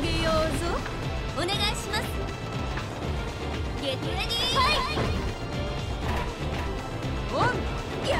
げようぞ。お願いします。ゲットレディはい。オン。や。